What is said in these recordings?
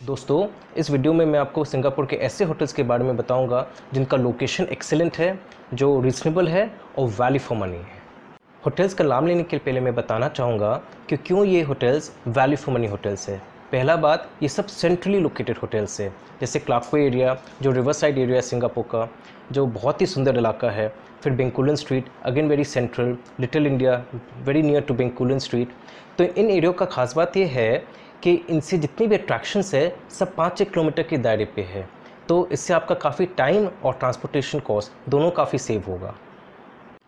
दोस्तों, इस वीडियो में मैं आपको सिंगापुर के ऐसे होटल्स के बारे में बताऊँगा जिनका लोकेशन एक्सेलेंट है, जो रिजनेबल है और वैल्यू फॉर मनी है। होटल्स का नाम लेने के पहले मैं बताना चाहूँगा कि क्यों ये hotels value for money hotels है। पहला बात, ये सब सेंट्रली लोकेटेड होटल्स है, जैसे क्लाको एरिया जो रिवर साइड एरिया है सिंगापुर का, जो बहुत ही सुंदर इलाका है। फिर Bencoolen street again very central little India very near to Bencoolen street तो इन एरियो का खास बात ये है कि इनसे जितनी भी अट्रैक्शंस है, सब पाँच छः किलोमीटर के दायरे पे है। तो इससे आपका काफ़ी टाइम और ट्रांसपोर्टेशन कॉस्ट दोनों काफ़ी सेव होगा।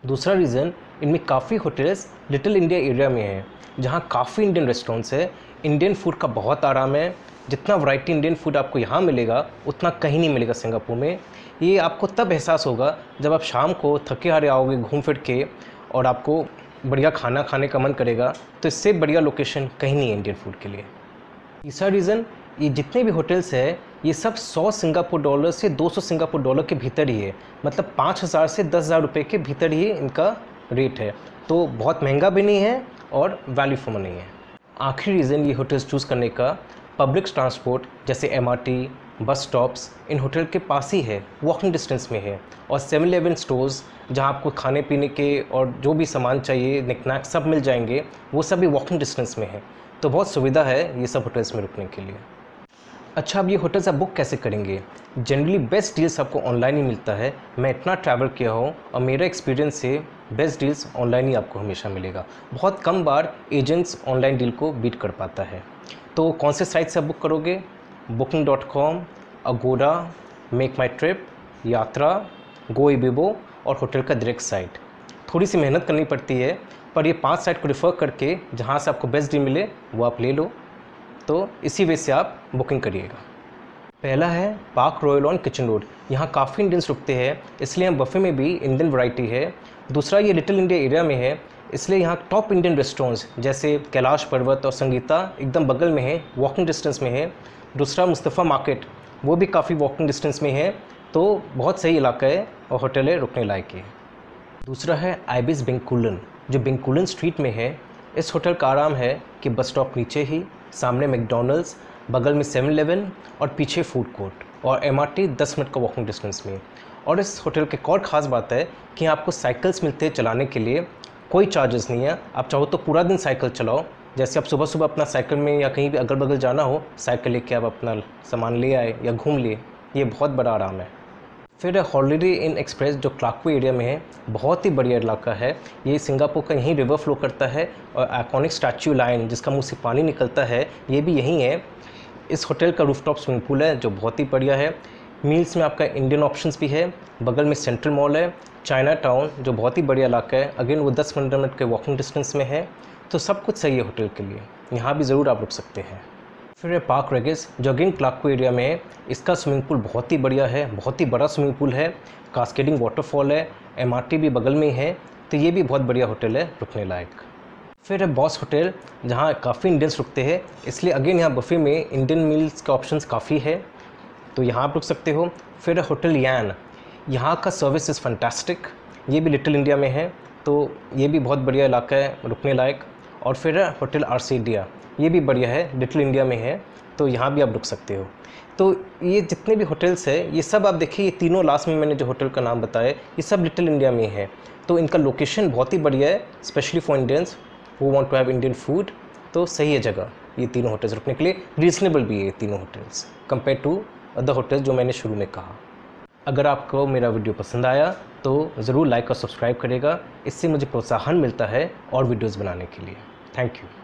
दूसरा रीज़न इनमें काफ़ी होटल्स लिटिल इंडिया एरिया में हैं, जहाँ काफ़ी इंडियन रेस्टोरेंट्स है। इंडियन फ़ूड का बहुत आराम है। जितना वैरायटी इंडियन फ़ूड आपको यहाँ मिलेगा, उतना कहीं नहीं मिलेगा सिंगापुर में। ये आपको तब एहसास होगा जब आप शाम को थके हारे आओगे घूम फिर के और आपको बढ़िया खाना खाने का मन करेगा। तो इससे बढ़िया लोकेशन कहीं नहीं है इंडियन फ़ूड के लिए। तीसरा रीज़न ये जितने भी होटल्स है, ये सब 100 सिंगापुर डॉलर से 200 सिंगापुर डॉलर के भीतर ही है। मतलब 5000 से 10000 रुपए के भीतर ही इनका रेट है। तो बहुत महँगा भी नहीं है और वैल्यू फॉर मनी है। आखिरी रीज़न ये होटल्स चूज़ करने का पब्लिक ट्रांसपोर्ट जैसे एमआरटी बस स्टॉप्स इन होटल के पास ही है। वॉकिंग डिस्टेंस में है। और सेवन इलेवन स्टोर्स जहाँ आपको खाने पीने के और जो भी सामान चाहिए निकनैक सब मिल जाएँगे, वो सब भी वॉकिंग डिस्टेंस में है। तो बहुत सुविधा है ये सब होटल्स में रुकने के लिए। अच्छा अब ये होटल्स आप बुक कैसे करेंगे? जनरली बेस्ट डील्स आपको ऑनलाइन ही मिलता है। मैं इतना ट्रैवल किया हूँ और मेरा एक्सपीरियंस से बेस्ट डील्स ऑनलाइन ही आपको हमेशा मिलेगा। बहुत कम बार एजेंट्स ऑनलाइन डील को बीट कर पाता है। तो कौन से साइट से आप बुक करोगे? Booking dot com Agoda make my trip Yatra Goibibo और होटल का डायरेक्ट साइट थोड़ी सी मेहनत करनी पड़ती है पर ये पाँच साइट को रिफ़र करके जहाँ से आपको बेस्ट डील मिले, वो आप ले लो। तो इसी वे से आप बुकिंग करिएगा। पहला है Park Royal on Kitchener road यहाँ काफ़ी इंडियंस रुकते हैं, इसलिए यहाँ बफ़े में भी इंडियन वैरायटी है। दूसरा, ये लिटिल इंडिया एरिया में है, इसलिए यहाँ टॉप इंडियन रेस्टोरेंट्स जैसे कैलाश पर्वत और संगीता एकदम बगल में है वॉकिंग डिस्टेंस में है। दूसरा मुस्तफ़ा मार्केट वो भी काफ़ी वॉकिंग डिस्टेंस में है तो बहुत सही इलाका है और होटल है रुकने लायक है दूसरा है आइबिस बेंकुलन जो बेंकुलन स्ट्रीट में है, इस होटल का आराम है कि बस स्टॉप नीचे ही, सामने मैकडोनल्ड्स, बगल में सेवन इलेवन और पीछे फ़ूड कोर्ट और एम आर टी दस मिनट का वॉकिंग डिस्टेंस में। और इस होटल की एक और ख़ास बात है कि आपको साइकिल्स मिलते हैं चलाने के लिए, कोई चार्जेस नहीं है। आप चाहो तो पूरा दिन साइकिल चलाओ, जैसे आप सुबह सुबह अपना साइकिल में या कहीं भी अगल बगल जाना हो, साइकिल लेके आप अपना सामान ले आए या घूम लिए, ये बहुत बड़ा आराम है। फिर हॉलीडे इन एक्सप्रेस जो क्लाकू एरिया में है, बहुत ही बढ़िया इलाका है। ये सिंगापुर का यहीं रिवर फ्लो करता है और आइकॉनिक स्टैचू लाइन जिसका मुँह से पानी निकलता है, ये भी यहीं है। इस होटल का रूफटॉप स्विमिंग पूल है, जो बहुत ही बढ़िया है। मील्स में आपका इंडियन ऑप्शंस भी है, बगल में सेंट्रल मॉल है चाइना टाउन जो बहुत ही बढ़िया इलाका है। अगेन वो दस पंद्रह मिनट के वॉकिंग डिस्टेंस में है। तो सब कुछ सही है होटल के लिए। यहाँ भी ज़रूर आप रुक सकते हैं। फिर है पार्क रेगिस जो अगेन क्लाकू एरिया में इसका स्विमिंग पूल बहुत ही बढ़िया है, बहुत ही बड़ा स्विमिंग पूल है, कास्केडिंग वाटरफॉल है, एमआरटी भी बगल में ही है तो ये भी बहुत बढ़िया होटल है, रुकने लायक। फिर है बॉस होटल, जहाँ काफ़ी इंडियंस रुकते हैं, इसलिए अगेन यहाँ बफे में इंडियन मील्स के ऑप्शंस काफ़ी है तो यहाँ आप रुक सकते हो। फिर है होटल यान, यहाँ का सर्विस इज़ फंटेस्टिक, ये भी लिटिल इंडिया में है तो ये भी बहुत बढ़िया इलाका है, रुकने लायक। और फिर है होटल आर्सीडिया ये भी बढ़िया है, लिटिल इंडिया में है तो यहाँ भी आप रुक सकते हो। तो ये जितने भी होटल्स है, ये सब आप देखिए, ये तीनों लास्ट में मैंने जो होटल का नाम बताया, ये सब लिटिल इंडिया में है। तो इनका लोकेशन बहुत ही बढ़िया है specially for Indians who want to have Indian food तो सही है जगह, ये तीनों होटल्स रुकने के लिए। रीजनेबल भी है ये तीनों hotels compare to other hotels जो मैंने शुरू में कहा। अगर आपको मेरा वीडियो पसंद आया तो ज़रूर लाइक और सब्सक्राइब करेगा इससे मुझे प्रोत्साहन मिलता है और वीडियोज़ बनाने के लिए। Thank you